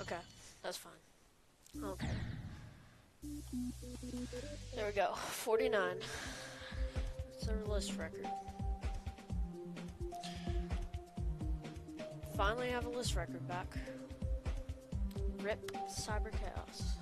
Okay, that's fine. Okay. There we go. 49. It's our list record. Finally have a list record back. Rip Cyber Chaos.